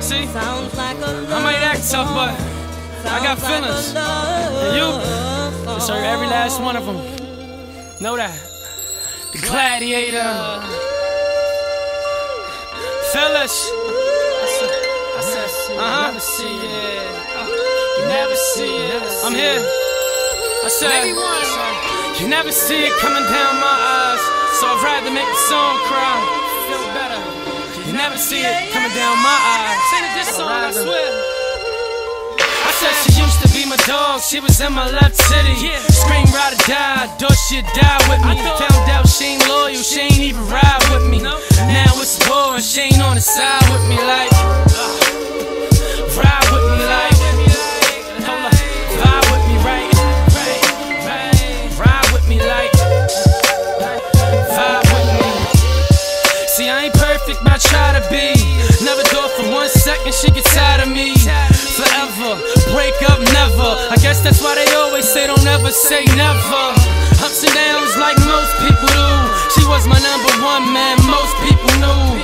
See, I might act tough, but I got feelings. And you deserve every last one of them. Know that. The gladiator. Fellas. Uh-huh. Never see it. You never see it. I'm here. I said, you never see it coming down my eyes. So I'd rather make the song cry. You never see it coming down my eyes. Sing this song, I swear. Said she used to be my dog, she was in my left city. Scream, ride or die, thought she'd die perfect, I try to be. Never thought for one second she get tired of me. Forever, break up, never. I guess that's why they always say don't ever say never. Ups and downs like most people do. She was my number one man, most people knew.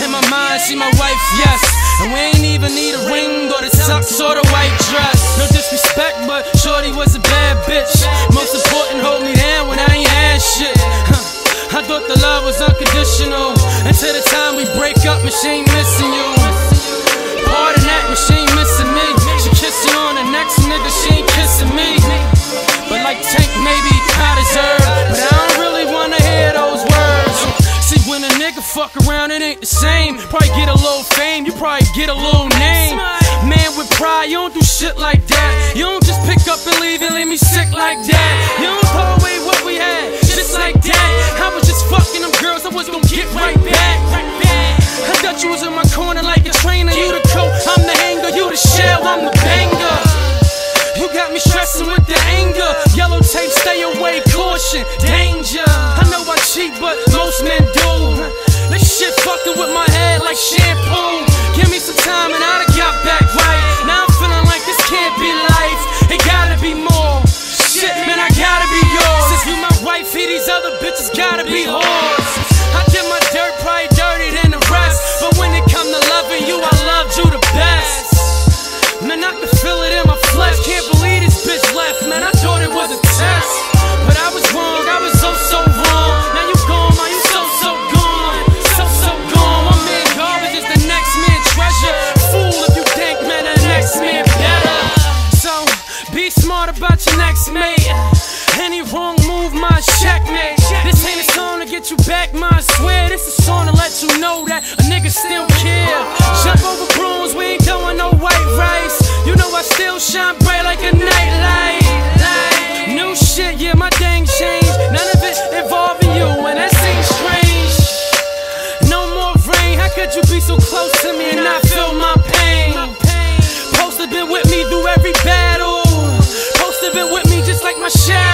In my mind, she my wife, yes. And we ain't even need a ring or the tux or the white dress. No disrespect, but Shorty was a bad bitch. Most important, hold me down when I ain't had shit. I thought the love was unconditional. Until the time we break up, machine missing you. Pardon that, machine missing me. She kissing on the next nigga, she ain't kissing me. But like Tank, maybe I deserve. But I don't really wanna hear those words. See, when a nigga fuck around, it ain't the same. Probably get a little fame, you probably get a little name. Man with pride, you don't do shit like that. You don't just pick up and leave and leave me sick like that. You don't throw away what we had, You stressing with the anger. Yellow tape, stay away, caution, danger. I know I cheat, but most men do. This shit fucking with my head like shampoo. Give me some time and I'd have got back right. Now I'm feeling like this can't be life. It gotta be more. Shit, man, I gotta be yours. Since you my wife, here these other bitches gotta be whores. Smart about your next mate. Any wrong move, my checkmate. This ain't a song to get you back, my swear. This is a song to let you know that a nigga still care. Jump over brooms, we ain't doing no white rice. You know I still shine bright like a nightlight. Post